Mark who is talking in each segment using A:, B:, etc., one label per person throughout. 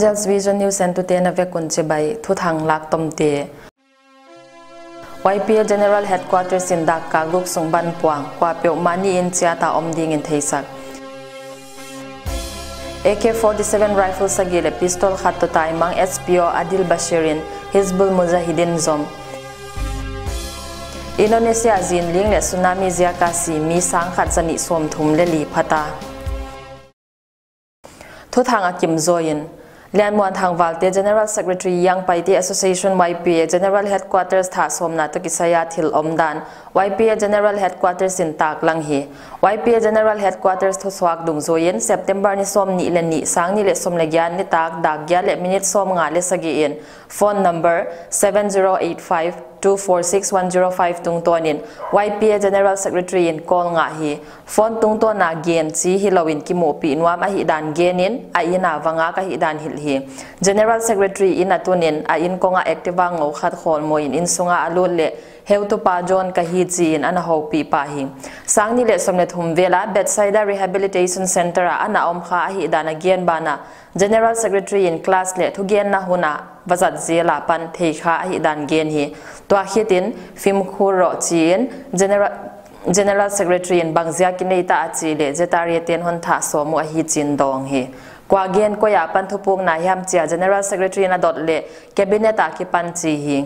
A: Angels Vision News and Today na ve kunche bai thu thang lak tom te YPL General Headquarters in Dhaka guk sungban puang kwa pyo mani in chia ta om ding in theisak AK-47 rifle sagile pistol khat to tai mang SPO Adil Bashirin Hizbul Mujahidin Zom. Indonesia zin ling le tsunami zia kasi mi sang khat zani som thum le li phata thu thang akim zoin Lian Muan Thang Valte General Secretary Yang Paiti Association YPA General Headquarters Tha Somna to Kisaya Thil Omdan YPA General Headquarters in Tak Lang Hi YPA General Headquarters to Swak Dung Zoyen September ni som ni le ni sang ni le som le gyan ni tak dak gya le minute som nga le sagi in phone number 7085 24610 tung tonin YPA General Secretary in call nga hi phone tung to na gen chi hi lawin ki mo pi nuam a hi dan genin a ina wanga à ka hi dan hil hi General Secretary in à atunin a in ko nga activa ngo khat khol mo in in sunga alul le heu tu pa jon ka hi chin an ho pi pa hi. Sang ni le somne thum vela bedside rehabilitation center a ana om kha hi dana gen bana General Secretary in class le thu gen na huna vazat zela pan thei kha hi dan gen hi. To hitin phim khuro chin general General Secretary in Bangzia Kineita achi le zetari ten hon tha so mu hi chin dong hi. Kwa gen ko ya pan thupung na yam chia, General Secretary na dot le cabinet a ki pan chi hi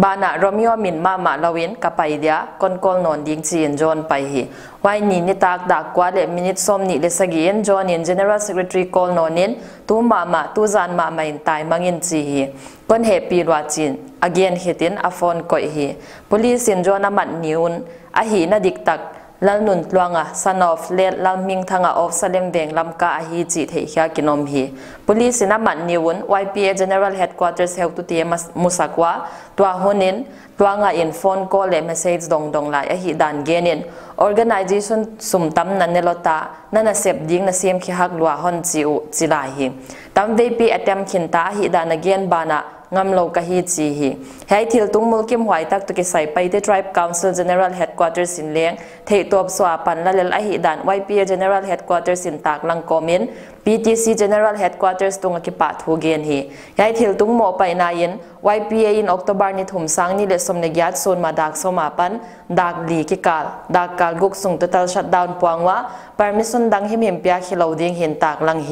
A: bana Romeo min mama lawin kapai dia, kon kol non ding chi en John pai hi. Wai ni ni tak da kwa le minute som ni le sagi en John in General Secretary kol non in, tu mama tu zan ma yên tai mangin chi hi. Kon he pi lwa chin, again hitin a phone koi hi. Police in John amat niun a hi na dik tak lal nun tluanga son of let lal ming thanga of salem veng, lam ka a hi chi thei kha kinom hi. Police na man niun ypa general headquarters heu tu tie musakwa twa honin twanga in, phone call le message dong dong lai, a hi dan genin organization sum tam na nelota nana sep ding na sem khi hak lwa hon chi u chilai hi. Tam vp attempt khin ta, hi dan again bana ngam lo ka hi chi hi hai thil tung mul kim hwai tak to ke sai pai te tribe council general headquarters in leng thei top swa pan la lel a hi dan ypa general headquarters in tak lang komin ptc general headquarters tunga ki pa thu gen hi hai thil tung mo pai na yin ypa in october ni thum sang ni le som ne gyat son ma dak soma pan dak li ki kal dak kal guk sung total shutdown puangwa permission dang him him pya khiloding hin tak lang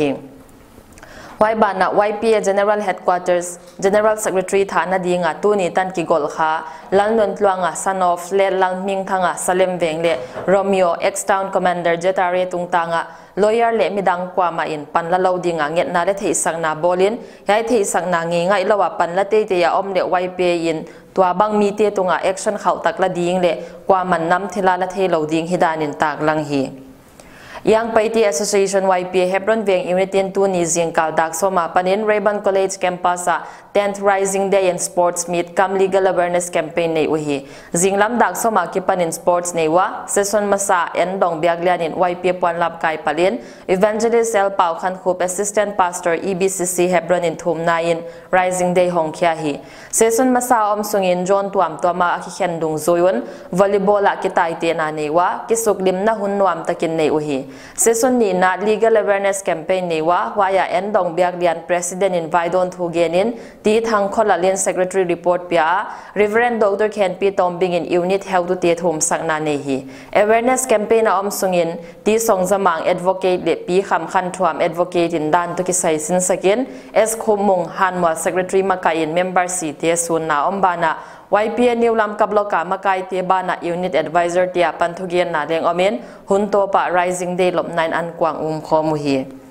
A: hi Waibana YPA General Headquarters General Secretary Thana dinga tuni tan ki gol kha lalnon tluanga son of le lang ming thanga salem vengle Romeo ex town commander jetare tungtanga lawyer le midang kwa ma in pan la lo dinga nget na le thei sang na bolin yai thei sang na ngi ngai lawa pan la te te ya om le YPA in tua bang mi te tunga action khau tak la ding le kwa man nam thila la thei lo ding hidanin tak lang hi Yang Paiti Association YP Hebron Veng Unitin Tunisian Kaldak Soma Panin Rayban College Campus sa 10th Rising Day and Sports Meet, kam legal awareness campaign nei uhi. Jinglam dak soma ki panin sports nei wa, session masa en dong biag lian in YP pon lap kai palin, evangelist el pau khan khup, assistant pastor EBCC Hebron in thum Nain Rising Day hong kya hi. Session masa om sungin John tuam tuama khen dung zoyun volleyball a ki tai te na nei wa ki suklim na hun nuam takin nei uhi. Session ni na legal awareness campaign nei wa, waya endong biak lian president in Vaidon thu genin ti thang khola lin secretary report pia Reverend Dr. Ken P Tombing in unit health tu te thum sakna ne hi awareness campaign om sungin ti song zamang advocate le pi kham khan thuam advocate in dan to ki sai sin sakin s khomung hanwa secretary makain member si te sun na om bana YPN New Lam Kabloka Makai Te Bana Unit Advisor Tia Panthugian Na Deng Omen Hunto Pa Rising Day Lop 9 An Kwang Um Khomu Hi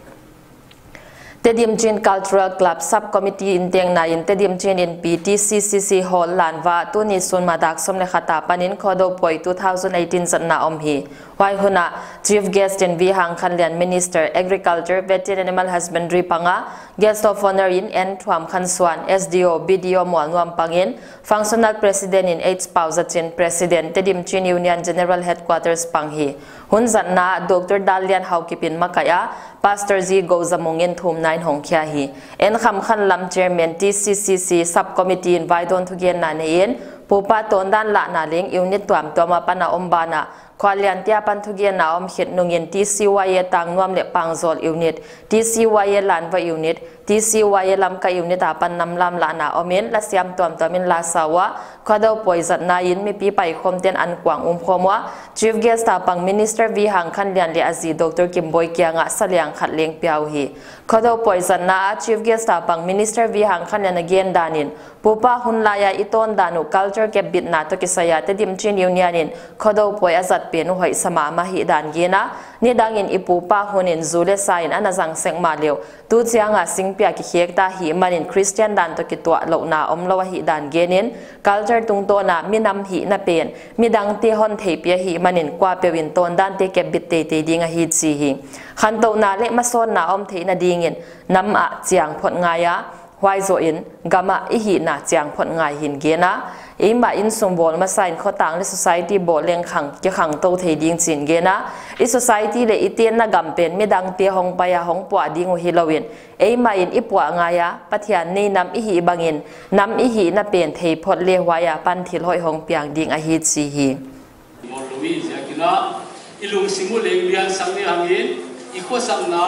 A: Tedium Chin Cultural Club Subcommittee in Teng Na in Tedium Chin in PTCCC Hall Lanwa Tuni Sun Madak Somle Khata Panin Khodo Poi 2018 Sanna Om Hi pai Huna Chief Guest in Vihang Khanlian Minister Agriculture Veterinary Animal Husbandry Panga Guest of Honor in N Thuam Khanswan SDO BDO mol Nuam Pangin Functional President in H Pauzachin President Tedim Chin Union General Headquarters Panghi Hun Zanna Dr. Dalian Haukipin Makaya Pastor Z Gozamungin Thum Nine Hong Kya Hi En Kham Khan Lam Chairman TCCC Subcommittee in Vaidon Thugian Nanein Pupa Tondan La Naling Unit Tuam Tuama Pana Ombana khwalian tia pan thugia na om khit nungin TCY tang nuam le pangjol unit TCY lanwa unit TCY lam ka unit a ban năm lam là na omin la siam tom tomin la sawa khado poizat na in mi pi pai khom ten an quảng um khomwa chief guest ta pang minister vi hang khan lian le azi kia ngã kianga salyang khat leng biểu hi khado poizat na a chief guest ta pang minister vi hang khan yan again danin pupa hunlaya iton danu culture ke bit na to kisaya te dim chin unianin khado poi azat pe nu hoi sama ma hi dan gena ni dangin ipupa hunin zule sain anazang seng ma leo tu chianga singpia ki hiek ta hi manin christian dan to ki tua lo na om lo hi dan genin culture tung to na minam hi na pen midang te hon thei pia hi manin kwa pe win ton dan te ke bit te te dinga hi chi hi. Khan to na le ma son na om thei na dingin nam a chiang phot วายโซอินกามาอิหินาจียงคนง่ายหินเกนะอิมาอินสมบูรณ์มาใส่ข้อต่างในสังคมบอเลงขังจะขังโตเทดิงจินเกนะอิสังคมเลยอิเตียนนักกำเป็นไม่ดังเตียหงไปยาหงปวดิ้งหิลวินเอมาอินอิปวงายะปัทยานนี่นำอิหิบังอินนำอิหินาเปลี่ยนเทพดเลวายาปันทิลอยหงเปียงดิ้งอหิตซีฮี
B: อินะอิลุงสิมุเลงเลียงสังเลียงอินอีโคสังนา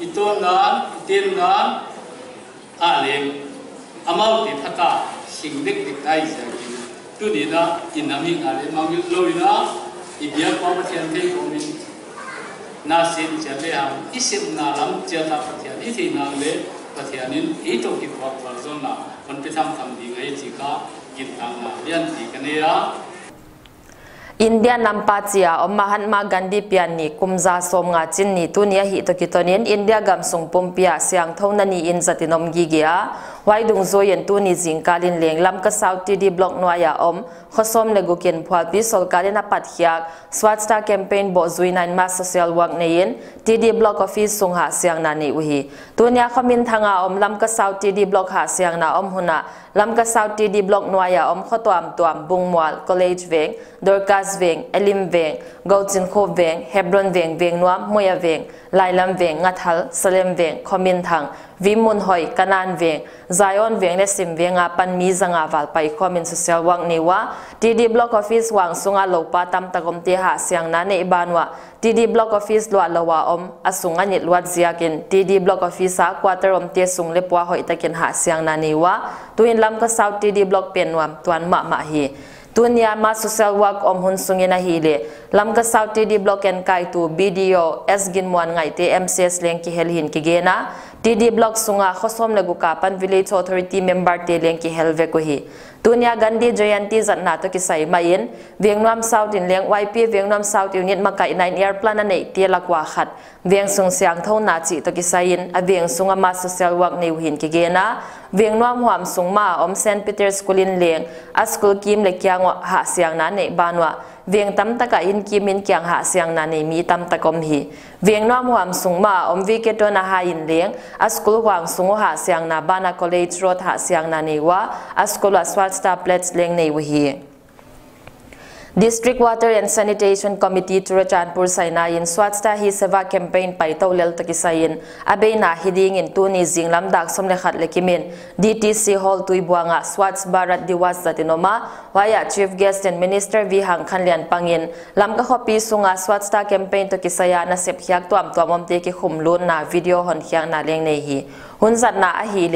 B: อิโตนานอิเตียนนา อาเลมอามาติทักกาสิ่งเล็กติดใจเสียกินตุนีนะอินนามิอาเลมังยุโลวินะอิเดียความเทียนเทียของมินนาเซนเจะเลียงอิสิมนาลัมเจตาปเทียนอิทีนาเลปเทียนี้อีตกิบวักวัลจนนะมันไปทำทำดีไงจิก้ากินทางนาเลียนที่กันเนี่ย
A: India nampatia om Mahatma Gandhi piani kumza som nga ni tunia hi to kitonin India gamsung pumpia siang thona ni in zatinom gigia ya. Wai dung zo yen tu ni jing kalin leng lam ka south td block ya om khosom le gukin phwal pi sol kalin apat hiak swat star campaign bo zui nine mass social work di di block office sung ha siang na ni uhi tu nia khamin thanga om lam ka sautie di block ha siang na om huna lam ka di td block ya om khotwam tuam bungmwal college veng dorkas veng, Elim veng, gautin Kho veng, Hebron veng, veng nuam, Moya veng, ลายลำเวงงัดหัลสเลมเวงคอมินทังวิมุนหอยกนานเวงไซออนเวงและสิมเวงอาปันมีจังอาวัลไปคอมินสุเซลวังนิวาดีดีบล็อกออฟฟิศวังสุงอาโลปาตามตะกมเตหาเสียงนั้นในบานวะดีดีบล็อกออฟฟิศลวดละวาอมอสุงอันิดลวดเสียกินดีดีบล็อกออฟฟิศากวเตอร์อมเตสุงเลปวาหอยตะกินหาเสียงนั้นนิวะตุินลำก็สาวดีดีบล็อกเป็นวัมตวนมะมะฮี ma social work om hun sungina hile lam ka sauti di block en kai tu BDO esgin muan ngai te MCS leng ki hel hin ki gena TD block sunga khosom lagu kapan village authority member te leng ki helve ko hi. Tunia gandhi jayanti zatna to ki sai main vietnam south in leng yp vietnam south unit makai nine year plan nei te lakwa khat veng sung siang thau na chi to ki sain, a veng sunga ma social work nei hin ki gena nuông huam sung ma om st peter school in leng a school kim le kyang ha siang na nei banwa vieng tam taka in kim in kyang ha siang na ne mi tam takom hi. Vieng nuông huam sung ma om vi ke to na ha in leng a school huang sung ha siang na bana college road ha siang na ne wa, a school a swat star plates leng nei wi hi District Water and Sanitation Committee Turachanpur Sainayin Swatsta Hi Seva Campaign Paitau abe na Abeina Hidingin Tuni Zing Lamdak Somlekhat Lekimin. DTC Hall tui buanga Swats Bharat Diwas Zatinoma Waya Chief Guest and Minister Vihang Khanlian Pangin. Lamka Hopi Sunga Swatsta Campaign Tokisaya na Sep Hiak Tuam Tuamom Teki Khumlun na Video Hon Hiang na Leng Nehi hunzat na ahi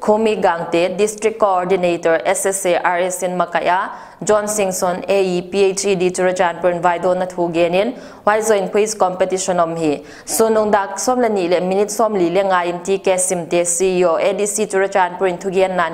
A: khomi gangte district coordinator ssa rs makaya john singson ae phd churachan pun vaido na thu genin why join quiz competition om hi sunung dak somla ni le minute som le nga in tk sim de ceo adc churachan pun thu gen na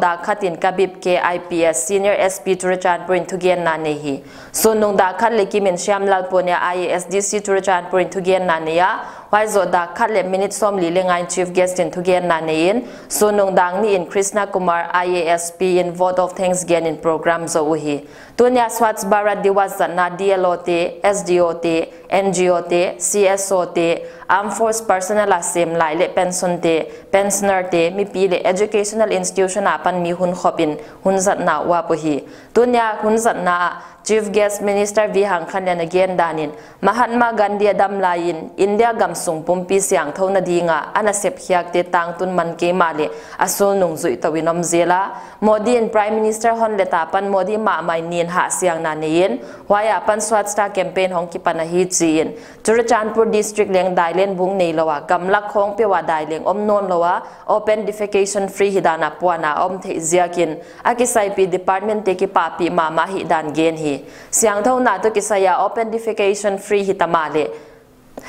A: da khatin kabib ke ips senior sp churachan pun thu gen hi sunung da khat lekimen kimin syam lal pun ya nania. Wai zo da khat le minute som li le ngai chief guest in thugen na ne in sunung dang ni in Krishna Kumar IASP in vote of thanks gen in program zo uhi tunya swats bara diwaza na DLO te SDO te NGO te CSO te armed force personnel asim, lai le pension te, pensioner te mi pi le educational institution apan mi hun khopin, hun zat na wa pu hi tunya hun zat na Chief Guest Minister Vihang Hang again danin. Mahatma Gandhi adam lain India gam sung pumpi siang thau na dinga ana sep hiak te tang tun man ke male asul nung zui tawinom zela, Modi and Prime Minister hon leta pan, Modi ma mai nin ha siang na nein waya pan swat star campaign hong ki pana hi chin Churachandpur district leng dailen bung nei lawa gamlak khong pe wa daileng om non lawa open defecation free hidana puana om the ziakin akisai pi department te ki papi mama hi dan gen hi. Siang thau na to kisaya open defecation free hitamale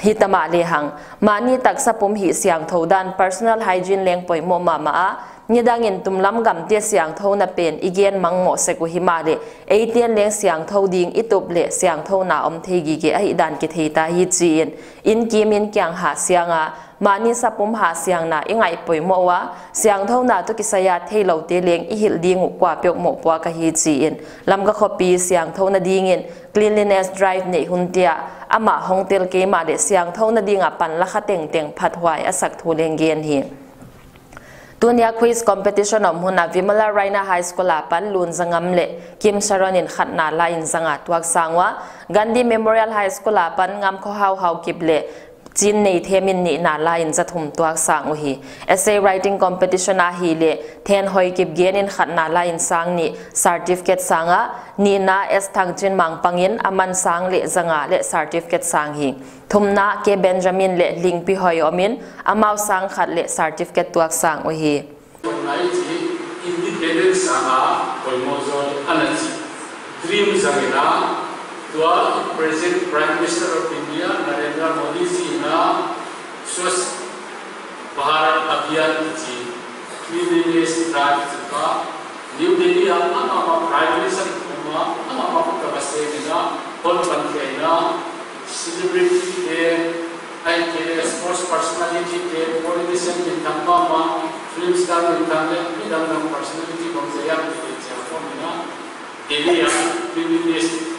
A: hitamale hang mani tak sapum hi siang thau dan personal hygiene leng poi mo mama a nhidangin tumlam gam tia siang tho na pen igen mangmo se ku himale eitian leng siang tho ding itup le, siang tho na om thegi ge ai dan ki theita hi chin in. Kimin kyang ha sianga mani sapum ha siang na ingai poimo wa. Siang tho na to kisaya theilo te leng i hil ding kwa pyok mo quả ka hi chin lam bì khopi siang tho na dingin cleanliness drive nei huntia ama hongtel ke ma de siang tho na dinga pan la kha teng teng phathwai asak liên gen hi tunia quiz competition om huna vimala raina high school apan lun zangam le. Kim sharon in khatna la in zanga tuak sangwa. Gandhi memorial high school apan ngam kho hau hau kible chin thêm themin ni na la in zathum tuak sang essay writing competition a hi le then hoi kip gen in khatna la in sang ni certificate sanga ni na es thang chín mang pangin aman sang le zanga le certificate sang hi thumna ke benjamin le ling pi hoi omin amau sang khát le certificate tuak sang o hi.
B: Independence sanga anachi dream sangina na तो present prime minister of India Narendra Modi ji ने स्वच्छ भारत अभियान जी की दिल्ली से प्राप्त का न्यू दिल्ली आपका नमक prime minister हुआ नमक आपका बसे ना बोल बंदे ना सिलिब्रिटी के आई के स्पोर्ट्स पर्सनालिटी के पॉलिटिशियन के तंबा मां फिल्म स्टार के तंबे इधर नमक पर्सनालिटी बंदे यार दिल्ली आ दिल्ली से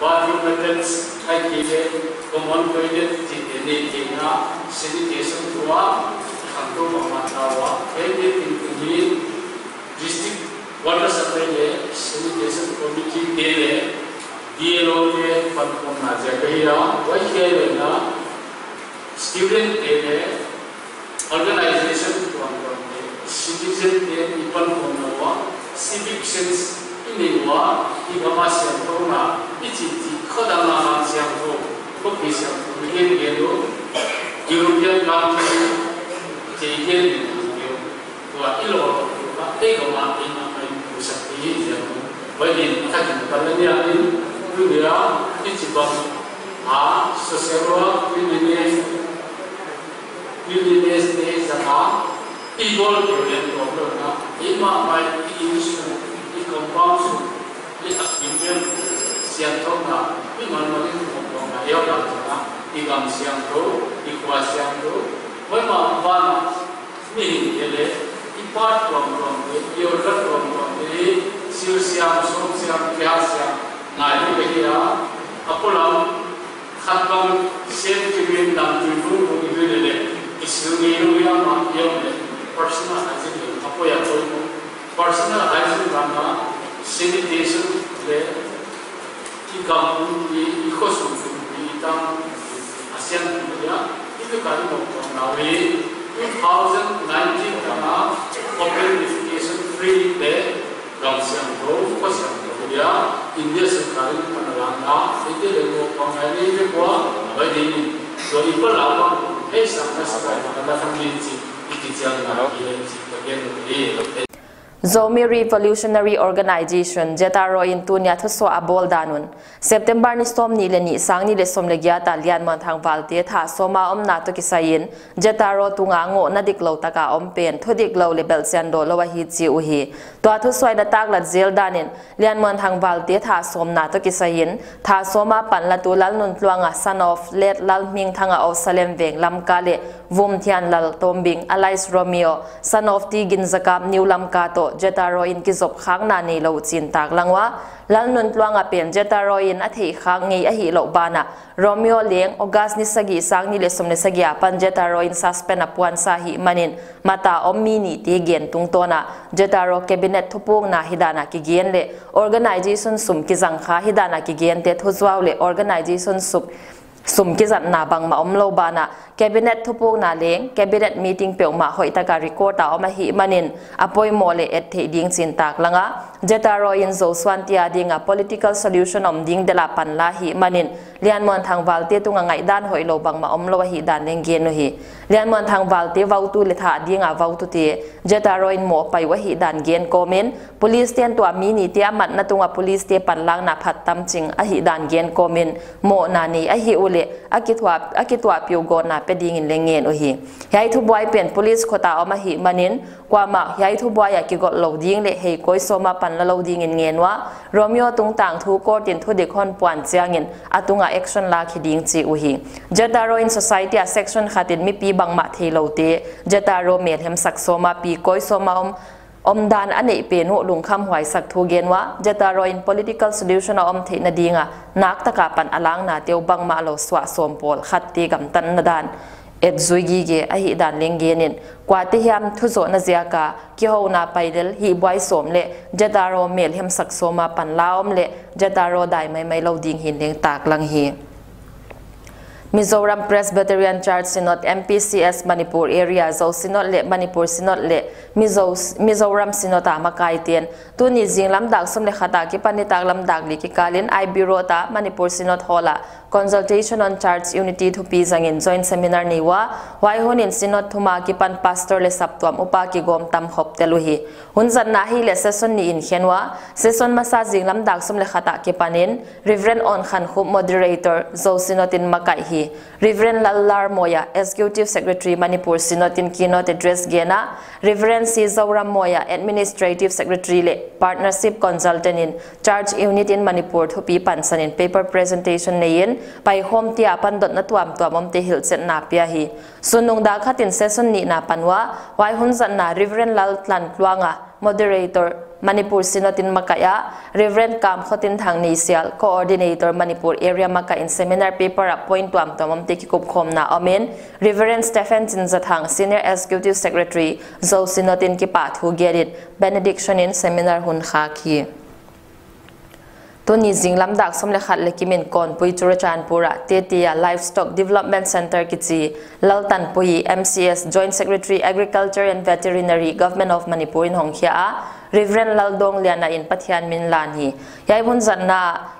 B: ba vi metals thai ki le common koide ti ni ti na sanitation thua kham to ma ma ta wa he ni ti ni district water supply le sanitation committee de le DLO ke pan kon na ja ke ya wa ke student de organization thua ko ne citizen de ipan kon na wa civic sense in the war i ga خد الله عزيزه خب يسوع لكن يلو يوروبيان لام تيجين يو هو إلو ما تيجو ما تيجو ما تيجو سكتي يو وين تكين تلني أين لويا تجيبه ها سسروا كريمينيس كريمينيس نيزها إيجول كريمين كوبلنا إما باي إيشو إيكومباوسو لأكيمين 相通了，因为我们是共同的，要达成啊，一感相通，一化相通，为嘛化呢？你这里一 part 共同的，有的共同的，修相、修相、加相，哪一个呀？啊，不然，看到先这边当军中工具的嘞，一修你用要嘛用的，personal 还是用，啊，不要做工，personal 还是干嘛？sanitation ki kam bu ni i ko su su ni tam asian ya itu kali mo na we 2019 kama open defecation free day gam siang to ko siang to ya india सरकार ने पनलांगा इते लेको पंगानी में को भाई दिन तो इपर लावा ए सामने सका ना थम दिन ची इति जान ना ये ची तो के
A: Zomi Revolutionary Organization, Jetaro in Tunia thuso abol danun. September ni som ni le ni sang ni le som le gya talian man thang wal te tha soma om na to kisayin, Jetaro tunga ngo na dik lo taka om pen thodik lo le bel sen do lo wa hi chi u hi. To thu swai da tak la zel danin, lian man thang wal te tha som na to kisayin, tha soma pan la tu lal nun tluanga son of let lal ming thanga of salem veng lam ka le vum thian lal tombing alais romeo son of ti gin zakam new lam ka to jetaroin ki zop khang na ni lo chin tak langwa lal nun tluanga pen jetaroin a thei khang ngei a hi lo bana romeo leng ogas ni sagi, sang ni le som ne sagi apan jetaroin suspend apuan sa hi manin. Mata ommi ni ti gen tung tona jetaro cabinet thupung na hidana ki gen le. Organization sum ki jang kha hidana ki gen te thuzwaw le. Organization sum sum ki zat na bang ma om lo bana cabinet thupuk na leng cabinet meeting pe ma hoi ta ka record ta ma hi à, manin apoi mole et the ding chin tak langa jetaro in zo swan tia ding a political solution om ding de la pan la hi manin lian mon thang wal te tunga ngai dan hoi lo bang ma om lo hi dan leng gen no hi lian mon thang wal te vau tu le tha ding a vau tu te jetaro in mo pai wa hi dan gen komen police ten to mi ni te mat na tunga police te pan lang na phat tam ching a hi dan gen komen mo na ni a hi ลอากิตวาอากิตวาปิวโกนะเปดิงินเลงเงินโอหิยายทุบวยเปลี่ยนพลิสขวขตาเอามาหิมานินกว่ามากยายทุบวยอยากกิกดเหลาดิ้งเลเฮก้อยโซมาปันละเหลาดิ้งเงินเงินวะโรมิโอตุงต่างทูโกตินทุเด็กคนปวนเจียงเงินอาตุงอา action ลาคิดิ้งจีอุหิจัตารอิน society อา section ขัดินมีปีบังมาเทเหลาเตจัตารอรเมลเฮมสักโซมาปีก้อยโซมาอม om dan ane pe no lung kham hwai sak thu gen wa jata ro in political solution om the na dinga nak ta ka pan alang na teu bang ma lo swa som pol khat ti gam tan na dan et zui gi ge a hi dan leng ge nin kwa te hiam thu zo na zia ka ki ho na paidel hi boy som le jata ro mel hem sak so ma pan la om le jata ro dai mai mai lo ding hin leng tak lang hi Mizoram Presbyterian Church Synod MPCS Manipur area zo Synod le Manipur Synod le Mizo Mizoram Synod ta makai tien tu ni jing lam dak som le khata ki pani tak lam dak li ki kalin ai bureau ta Manipur Synod hola consultation on church unity thu pi zangin joint seminar ni wa wai honin Synod thuma ki pan pastor le saptuam upa ki gom tam khop telu hi hun zan na hi le session ni in khenwa session masa jing lam dak som le khata ki panin reverend on khan khu moderator zo Synod in makai hi Reverend Lallar Moya, Executive Secretary Manipur Sinotin Keynote Address Gena, Reverend Sizaura Moya, Administrative Secretary Le, Partnership Consultant in Charge Unit in Manipur Thupi Pansan in paper presentation neyin pai home tia pandot na tuam tuam om te hilset na pia hi. Sunung da khatin session ni na panwa, wai Reverend Lal Tlan Kluanga, moderator Manipur sinatin makaya Reverend Kam Khotin Thang Nisial Coordinator Manipur Area maka in seminar paper a point to am tomam tikikup khom na amen Reverend Stephen Chinzathang Senior Executive Secretary Zo sinatin ki path who get it benediction in seminar hun kha ki ตัวนี้จิงลำดักสมเลขัดเลกิเมนก่อนปุยจุรจานปุระเตติยา Livestock Development Center กิจีลลตันปุย MCS Joint Secretary Agriculture and Veterinary Government of Manipur in Hongkia Reverend Laldong Liana in Pathian Min Lan hi yai hun zan na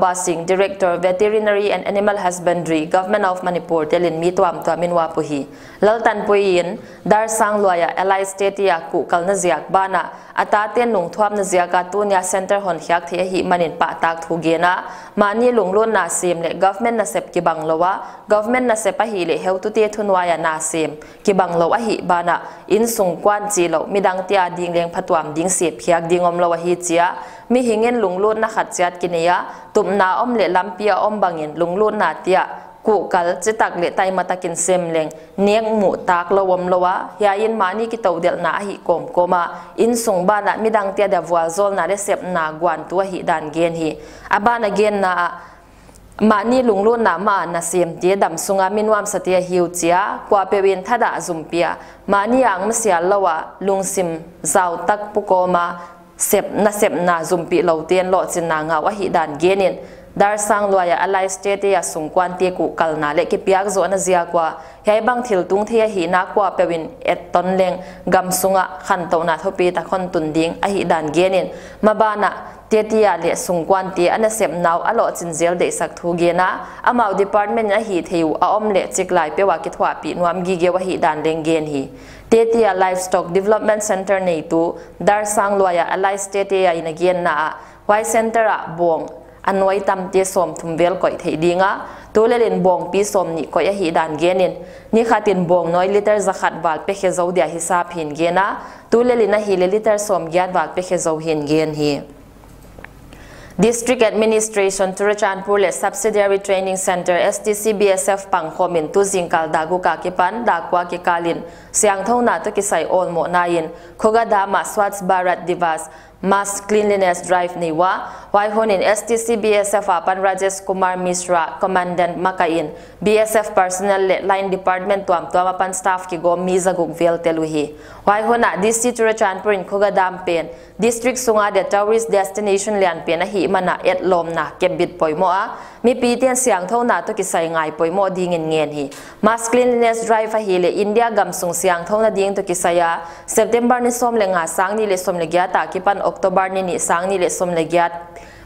A: Ba Singh, Director, Veterinary and Animal Husbandry, Government of Manipur, telin mi tuam tuam min wa pu hi Laltan Puyin Dar Sang Loya Alai State ya ku, kal na ziak bana ataten nung thuam na ziaka tu nya center hon hyak the hi manin pa tak thu gena mani lunglon na sim le government na sep ki banglowa government na sep hi le heu tu te thunwa ya na sim ki banglo hi bana in sung kwan chi lo, midang tia ding leng phatwam ding ding se phiak ding om lo hi chia mi hingen lunglut na khat chat kineya tum na om le lampia om bangin lunglut na tia, ku kal chitak le tai matakin sem leng, niang mu tak lo om lowa ya in mani ki to del na hi kom koma in sung ba na midang tia da wal zol na le sep na gwan tu hi dan gen hi abana gen na มานี่ลุงลุนนามานาเสียมเดียดำสุงามินวามสเตียฮิวเจียกว่าเปวินทัดาจุมเปียมานี่ยังมเสียละวะลุงซิมเจ้าตักปุโกมาเสพนาเสพนาจุมปีเหล่าเตียนหลอจินนางาวะหิดานเกนิน sang loya alai state ya sungkwan te ku kalna le ki piak zo na zia kwa. Hei bang thil tung thia hi na kwa pewin et ton leng. Gam sunga khan to na thopi ta khon tun ding a hi dan genin mabana tetia le sungkwan ti ana sep naw alo chin zel de sak thu ge na. Amau department a hi theu a om le chik lai pewa ki thwa pi nuam gi ge wa hi dan leng gen hi tetia livestock development center nei tu. Dar sang loya alai state ya ina gen na. Wai center a bong anoi tam te som thum vel koi thei dinga tu le len bong pi som ni ko ya hi dan genin ni khatin bong noi liter zakhat wal pe khe zo dia hisab hin gena tu le lina hi le liter som gyat wal pe khe zo hin gen hi District Administration, Turachanpur le Subsidiary Training Center STC BSF Pangkhomin tu zingkal dagu ka kipan dakwa ki kalin siang thona to kisai ol mo nain khoga dama swats Bharat divas mass cleanliness drive niwa wai honin STC BSF apan Rajesh Kumar Misra, commandant makain BSF personnel le line department tuam tuam apan staff ki go miza guk vel teluhi. Wai hona DC tura chanpurin khoga dam pen district sunga de tourist destination lian pen a hi mana et lom na kebit poimo a mi pi tian siang tho na to ki sai ngai poimo ding in ngen hi. Mass cleanliness drive a hi le India gam sung siang tho na ding to ki saya September ni som le nga sang ni le som le gya ta ki pan October ni ni sang ni le som le giat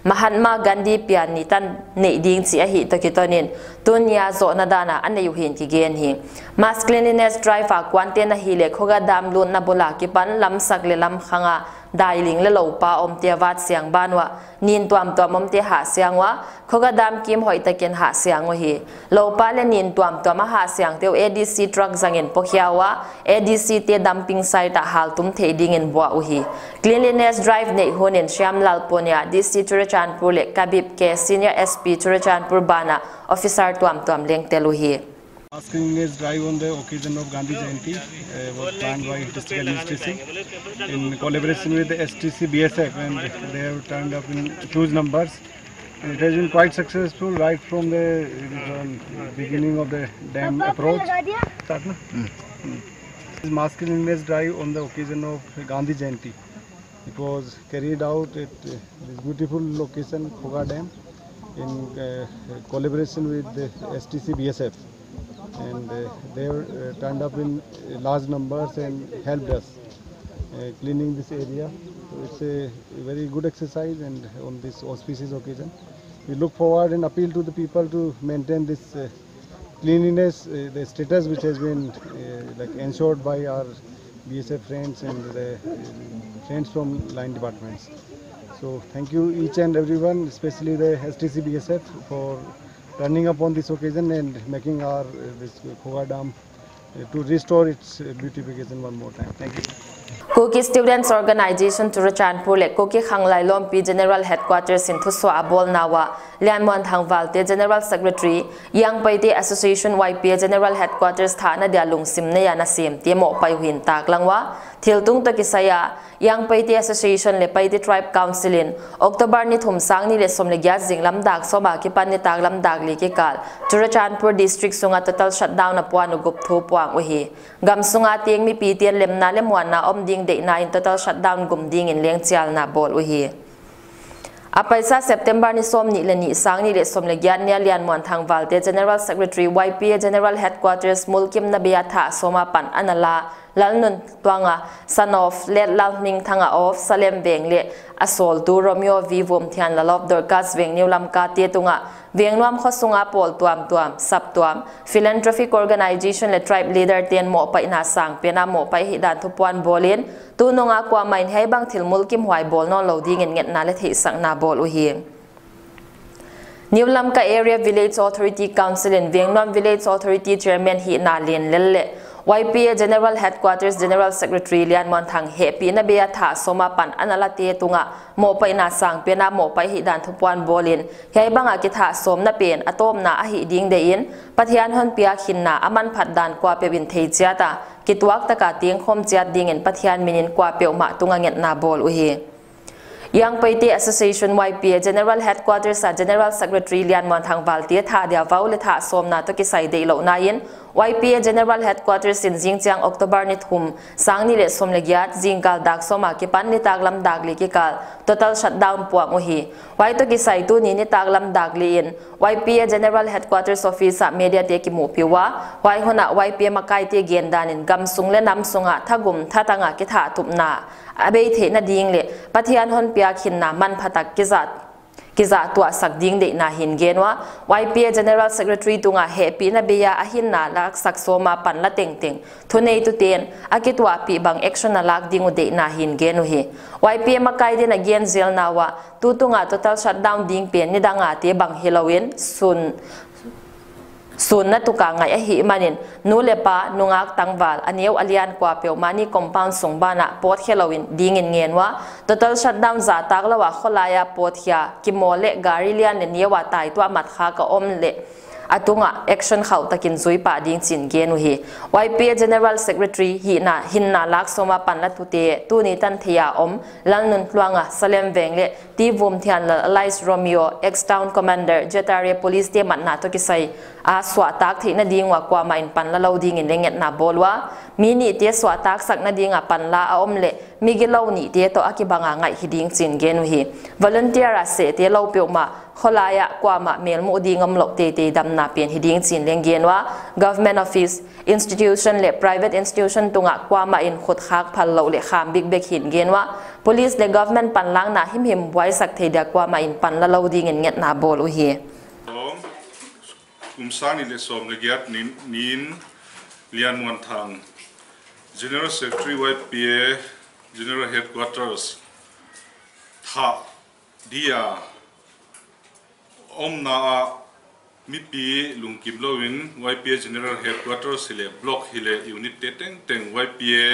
A: Mahatma Gandhi pian ni tan nei ding chi a hi to ki tonin tunya zo na dana an nei hin ki gen hi. Mass cleanliness drive a kwante na hi le khoga dam lun na bola ki pan lam sak le lam khanga dai ling le lo pa om tia wat siang banwa nin tuam tuam om tia ha siang wa. Khoga dam kim hoi ta ken ha siang wa hi. Lo pa le nin tuam tuam ha siang teu adc truck zangin pokhya wa. Adc te dumping site ta hal tum the ding in bwa u hi. Cleanliness drive nei honen shyam lal ponia dc turachanpur le kabib ke senior sp turachanpur bana officer tuam tuam leng telu hi.
C: Asking is drive on the occasion of Gandhi Jayanti uh, was planned by district administration in collaboration with the STC BSF and they have turned up in huge numbers. And it has been quite successful right from the uh, beginning of the dam approach. Start na? Mm. This mass cleanliness drive on the occasion of Gandhi Jayanti. It was carried out at uh, this beautiful location, Khoga Dam, in uh, collaboration with the STC BSF and uh, they uh, turned up in large numbers and helped us uh, cleaning this area. So it's a very good exercise and on this auspicious occasion. We look forward and appeal to the people to maintain this uh, cleanliness, uh, the status which has been uh, like ensured by our BSF friends and the friends from line departments. So thank you each and everyone, especially the STC BSF for turning up on this occasion and making our uh, this Khoga Dam uh, to restore its beautification one more time. Thank you.
A: Cookie Students Organization to Rachanpur le Cookie Khanglai Lompi General Headquarters in Thuswa Abol Nawa Lianmon Thangwalte General Secretary Yang Paite Association YPA General Headquarters Thana Dia Lungsim ne yana sim tiemo pai hin tak langwa thiltung to kisaya Yang Paite Association le Paite Tribe Council in October ni thum sang ni le som le gya jinglam dak soba ki pan ni tak lam dak li ki kal Churachandpur district sunga total shutdown na puan gup thu puang uhi gam sunga tieng mi pi tian lem na le mwan na om ding de na in total shutdown gum ding in leng chial na bol u hi a paisa September ni som ni le ni sang ni le som le gyan nia lian mon thang wal te General Secretary YPA General Headquarters Mulkim na bia Tha Soma Pan Anala lalnun twanga son of let lalning thanga of, Salem beng le asol tu Romeo Vivum thian lalop dor kas veng niulam ka te tunga vengnuam khosunga pol tuam tuam, sap tuam, philanthropic organization le tribe leader ten mo pai na sang pena mo pai hi dan thupuan bolin tu nonga kwa main hei bang thil mulkim hwai bol no loading en nget na le thei sang na bol u hi. New Lamka Area Village Authority Council and Vietnam Village Authority Chairman hi na lin lelle YPA General Headquarters General Secretary Lian Monthang Happy na bia tha soma pan anala te tunga mo pa ina sang pe na mo pa hi dan thupuan bolin hei banga ki tha som na pen atom na a hi ding de in pathian hon pia khin na aman phat dan kwa pe bin thei chiata ki tuak ta ka tiang khom chiat ding in pathian minin kwa pe ma tunga nget na bol u hi Yang Paite Association YPA General Headquarters sa General Secretary Lian Monthang Valtia tha dia vaule tha somna to ki sai dei lo na yin YPA General Headquarters in Jingjiang October ni thum sang ni le som le gyat jingkal dak soma ki pan ni taglam dagli ki kal total shutdown puang uhi wai to ki sai tu ni ni taglam dagli in YPA General Headquarters office media te ki mu piwa wai hona YPA makai te gen danin gam sung le nam sunga thagum thatanga ki tha tup na abei the na ding le. Pathian hon pia khin na man phatak ki zat kiza tua sak ding de na hin genwa YPA General Secretary tunga happy na beya ahin na lak sak soma pan la teng teng. Thunei tu ten akitwa pi bang action na lak dingu de na hin genu hi YPA makai de na gen zel na wa. Tu tunga total shutdown ding pen ni danga te bang Halloween sun. ส่วนนัตุกางไงหิมันินนูเลปะนุงักตังวาลอันเยวอเลียนกว่าเปียวมานี่คอมพานสงบานะปวดเขลวินดีเงินเงินว่า total shutdown จาตักละว่าขลายาปวดเฮียกิโมเลกาลิเลียนเนียว่าตายตัวมัดคากะอมเล atunga action khau takin zui pa ding chin genu hi. YPA General Secretary hi na hin na lak soma pan la tu te, tu ni tan thia om. Lal nun tluanga salem vengle ti vum thian la Alice Romeo ex town commander, jetaria police te man na to ki sai. A swa tak thi na ding kwa ma in pan la lo ding in lenget na bolwa mini te swa tak sak na ding a pan la a om le, mi gi lo ni te to akibanga ngai hiding chin genu hi. Volunteer a se te lo pe ma kholaya kwama mel mu di ngam lok te te dam na pen hiding chin leng gen wa government office institution le private institution tunga kwama in khut khak phal lo le kham big big hin gen wa police le government pan lang na him him wai sak the da kwama in pan la lo ding nget na bol u hi
D: kumsani le som le giat nin nin lian mon thang general secretary ypa general headquarters tha dia om na mi pi lungkim lowin YPA General Headquarters sile block hile unit te teng teng YPA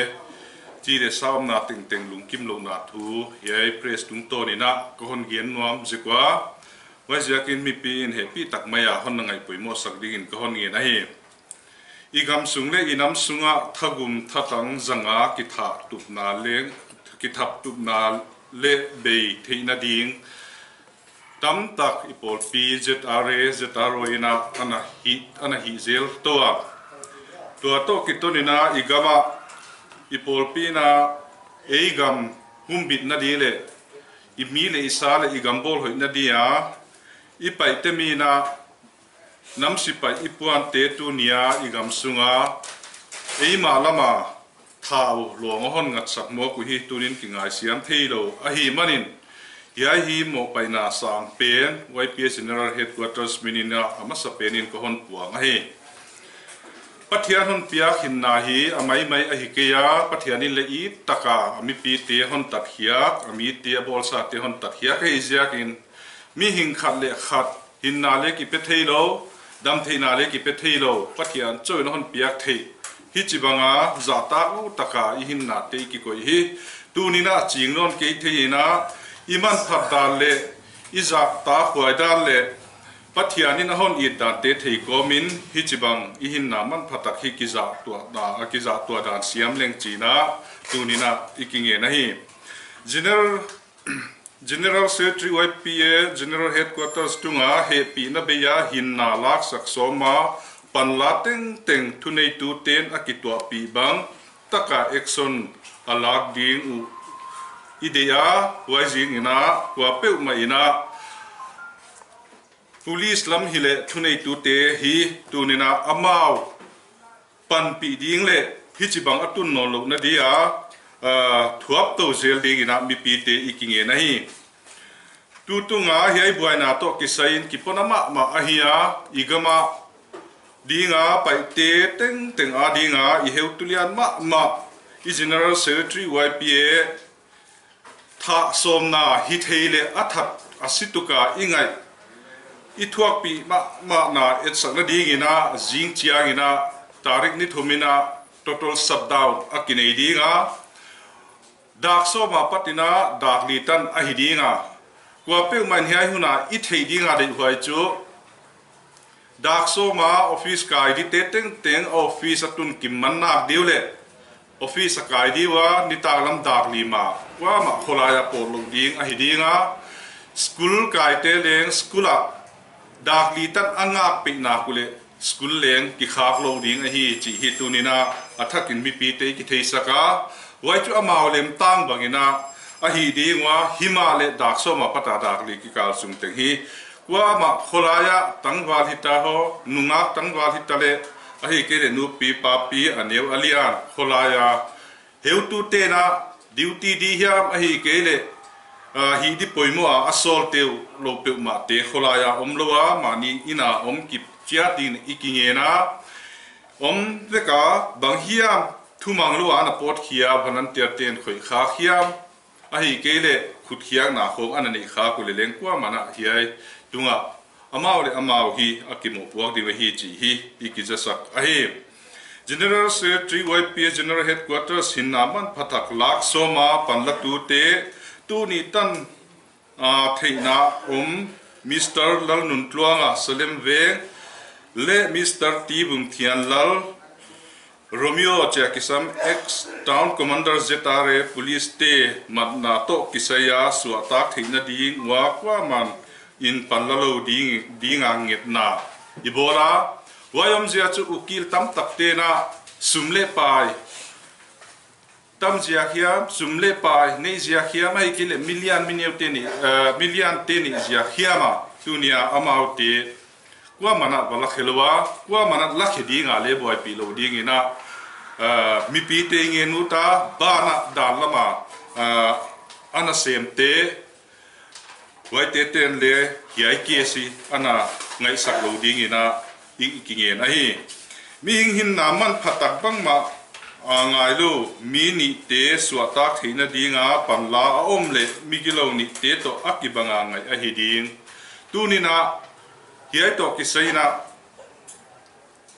D: chi de sam na teng teng lungkim lo na thu. Yai press tung to ni na ko hon gen nuam zikwa. Wa jakin mi pi in happy tak maya hon na ngai pui mo sak ding in ko hon nge na hi i gam sung le inam sunga thagum thatang zanga ki tha tup na le, ki thap tup na le be theina ding tam tak ipol pi zet are zet aro ina ana hi ana hi zel toa. Toa to kitonina igama ipol pi na eigam humbit na dile imile isale igambol hoi na dia ipai temina namsipai ipuan te tu nia igam sunga. Eima lama thau luang hon ngat sak mo ku hi tunin kingai siam theilo a hi manin hiai hi mo pai na sang pen YPS General Headquarters minina amasa penin ko hon puang a hi pathian hon pia khin na hi amai mai a hi keya pathianin le i taka ami pi te hon tat hia ami te bol sa te hon tat hia ke izia kin mi hing khat le khat hin na le ki pe thei lo, dam thei na le ki pe thei lo, pathian choi hon piak thei. Hi chibanga za ta u taka, i hin na te ki koi hi. Tu ni na ching non ke thei na iman phap dan le iza ta khwai dan le pathiani na hon i dan te thei ko min hi chibang i hin na man phatak hi kiza tua da akiza tua dan siam leng china tunina ikinge na hi general general secretary YPA general headquarters tunga he pi na beya hin na lak sak soma pan la teng teng thunei tu ten akitwa pi bang taka action alak ding u idea wajing ina wa pe ma ina. Police lam hile thunei tu te, hi tunina amau. Pan pi ding le, hi chi bang atun no lo na dia. Thuap to zel ding ina, mi pi te ikinge na hi. Tu tu nga, hi ai buai na to ki sain, ki ponama ma ahia igama dinga pai te, teng teng a dinga i heu tulian ma ma. I general secretary YPA ทาสมนาฮิเทเลอัฐอสิตุกาอิงไงอิทวกปีมามานาเอ็ดสังนดีงินะจิงจียงินะตาริกนิทุมินะทอตอลสับดาวอักินไอดีงะดักโซมาปตินะดักลีตันอหิดีงะกว่าเปิ้มันเฮียหุนาอิเทดีงาเดหวยจูดักโซมาออฟฟิศกายดิเตเต็งเต็งออฟฟิศตุนกิมมันนาเดียวเลออฟฟิศกายดีว่านิตาลัมดักลีมา ว่ามาโคลายาโปลงดิงอหิดิงอ่ะสกุลกายเตเลงสกุลดากลีตันอ่างปินาคุเลสกุลเลงกิขาโลดิงอหิจิฮิตุนินาอัฐกินมีปีเตกิเทสกาไว้จุอมาวเลมตั้งบังินาอหิดิงว่าหิมาเลดากโซมาปตาดากลีกิกาลสุงเตงฮีว่ามาโคลายาตั้งวาลิตาโหนุงักตั้งวาลิตาเลอหิเกเรนูปีปาปีอเนวอเลียนโคลายาเฮวตูเตนา duty di hiam a hi ke le hi di poimo a asol te lo pe ma te khola ya. Om lo a ma ni ina om kip chia tin ikinge na. Om ve ka bang hiam thu mang lo ana pot khia banan ter ten khoi kha hiam a hi ke le khut khiang na khong an ni kha ku le leng kwa mana hiai tunga amao le amao hi akimo puak di hi chi hi ikijasak a hi General Secretary YPA General Headquarters Hinaman Phatak Lak Soma Panla Tu Te Tu Ni Tan Theina Um Mr. Lal Nun Tluanga Salem Ve Le Mr. T Bum Thian Lal Romeo Jakisam ex Town Commander Zetare Police Te Matna To Kisaya Suata Theina Ding Wa Kwa Man in Panlalo Ding Ding Angit Na Ibola wayam zia chu ukil tam tak te na sum sumle pai. Tam zia khia, sumle pai. Nei zia khia mai ki le million minio te ni eh, million te ni zia khia ma. Tunia amau te kwa mana wala khelwa kwa mana la khedi nga le boy pilo lo ding na. Eh, mi pi te nge nu ta, ba na dal lama eh, ana sem te. Wai te ten le ki ai ki si ana ngai sak lo ding na ing ikingen ahi mi ing hin na man phatak bang ma angai lu mi ni nó đi thina dinga panla om le mi gilo ni te to akibanga ngai ahi ding tu ni na hiai to ki saina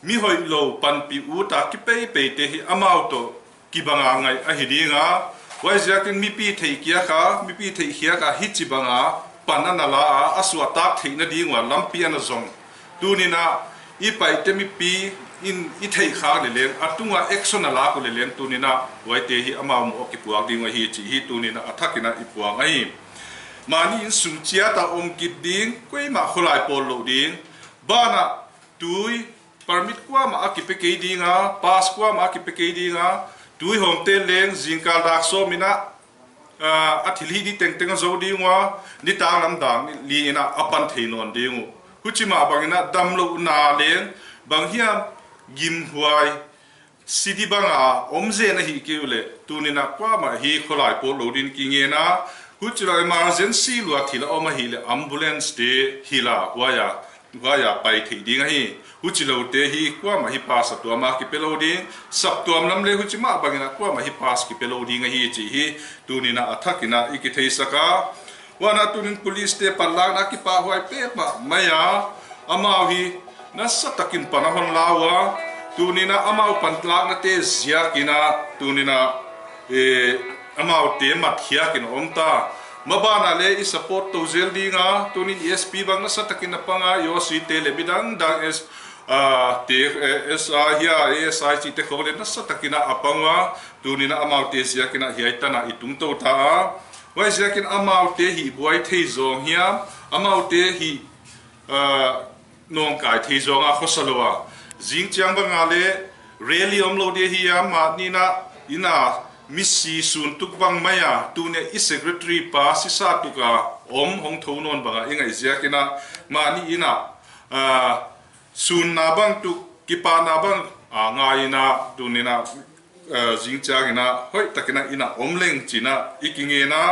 D: mi hoi lo pan pi u ta ki pe pe te hi amau to kibanga ngai ahi dinga wai jakin mi pi thấy kia kha, mi pi thei hia ka hi chi banga panana la aswa tak thina dingwa lampian zong. Tu ni na อ่าไงลูมีนิเตสวตักเฮนดีงาปันลาอมเลมีกิโลนิเตโตอักกิบังไงอะฮีดีงตูนี่นะ hiai to ki seina mi hoi lo pan pi u ta ki pe pe te hi amau to ki banga ngai a hi dinga wai zia kin mi pi thei kia ka mi pi thei khia ka hi chi banga panana la a aswa ta thei na ding wa lam pi ana zong tu ni na i pai te mi pi in i thei kha le len atunga action ala ko le len tu ni na wai te hi amau mo ki puak ding wa hi chi hi tu ni na athakina i puak ngai mani in sum chia ta om kip ding koi ma kholai pol lo ding bana tui permit kwa ma akipe ke dinga pass kwa ma akipe ke dinga tui hom te leng jingkal dak so mina a thili di teng teng zo di wa ni ta lam dang li ina apan thei non ding huchima bangina damlo na leng bang hiam gim huai sidi banga omze na hi kiule tunina kwa ma hi kholai po lo din ki nge na. Huchira emergency lua thila oma hi le ambulance te hila waya waya pai thi dinga hi. Huchilo te hi kwa ma hi pass to ma ki pelo ding sap to am lam le huchima bangina kwa ma hi pass ki pelo dinga hi chi hi. Tunina athakina ikithei saka. wana tunin kuliste parlana ki pahuay pepa. Maya amawi na sa takin panahon lawa tunina amaw pantlag na te siya kina tunina eh, amaw te mathiya kina omta. Mabana le isupport to zeldi nga tunin ESP bang na sa takin na panga yo si te lebidan dang es Uh, te e, es a hia e, es a ti te khole na sa takina apanga tunina amaw te siya kina hiaitana itung to ta wai sia kin amau te hi buai thei zong hiam amau te hi uh, nong kai thei zong a khosalowa jing chiang banga le, rally om lo de à ma ni na, ina misi sun tuk bang maya, tu ne i secretary pa si sa tu ka om hong tho non banga inga izia kina ma ni ina uh, sun na bang tu, ki pa na bang, a nga ina tu ni na จิงจางนนะเฮ้ยแต่กินะอินะอมเล็งจีนะอีกิงเงนะ